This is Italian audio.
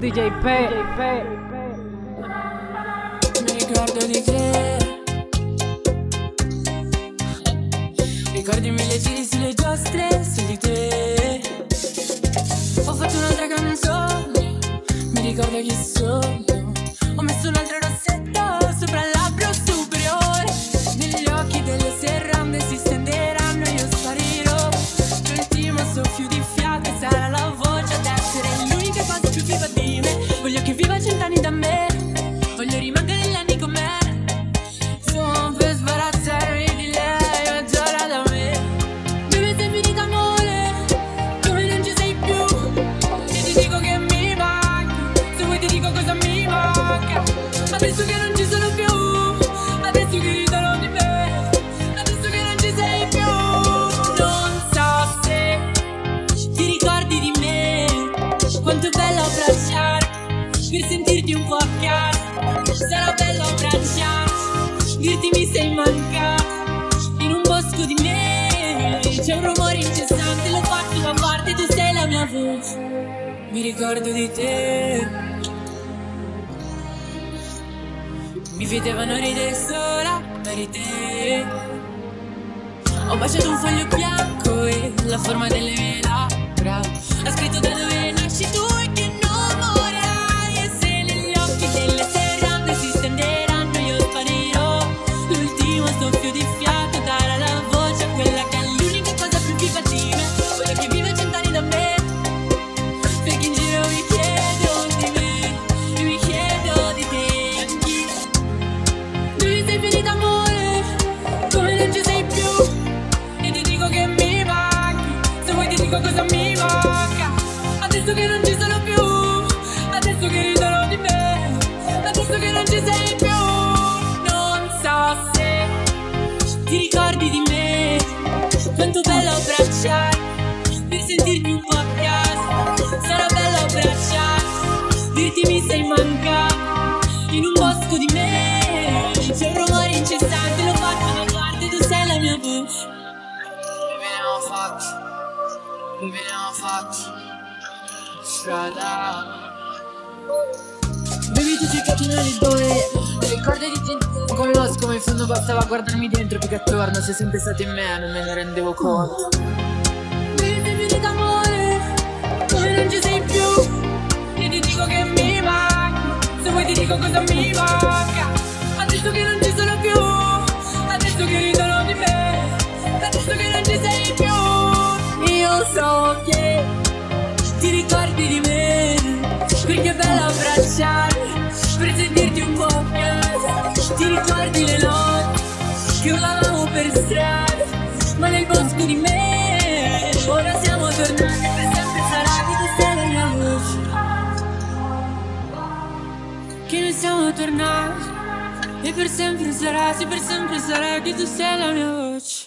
DJ P. Mi ricordo di te. Ricordi mille giri sulle giostre su di te. Ho fatto un'altra canzone. Mi ricordo chi sono Per sentirti un po' a casa Sarà bello abbracciarti Dirti mi sei mancato. In un bosco di me C'è un rumore incessante Lo faccio da parte Tu sei la mia voce. Mi ricordo di te. Mi vedevano ridere sola per te. Ho baciato un foglio bianco e la forma delle mie ti ricordi di me? Quanto bello abbracciarti Per sentirmi un po' a casa. Sarà bello abbracciarti Dirti mi sei mancato In un bosco di me C'è un rumore incessante Lo faccio da parte Tu sei la mia voce. Fatto. Dove abbiamo fatto. Strada Bevi tutti i catinoni dove Ricordati di come lo come in fondo bastava guardarmi dentro più che attorno Sei sempre stato in me, non me ne rendevo conto. Devi finire d'amore Come non ci sei più? E ti dico che mi manca Se vuoi ti dico cosa mi manca. Adesso che non ci sono più Adesso che ridono di me. Adesso che non ci sei più. Io so che Ti ricordi di me Perché è bello abbracciarmi Volavamo per strada Ma nel bosco di me Ora siamo tornati Per sempre sarà che tu sei la mia voce Che noi siamo tornati E per sempre sarà Sì per sempre sarà che tu sei la mia voce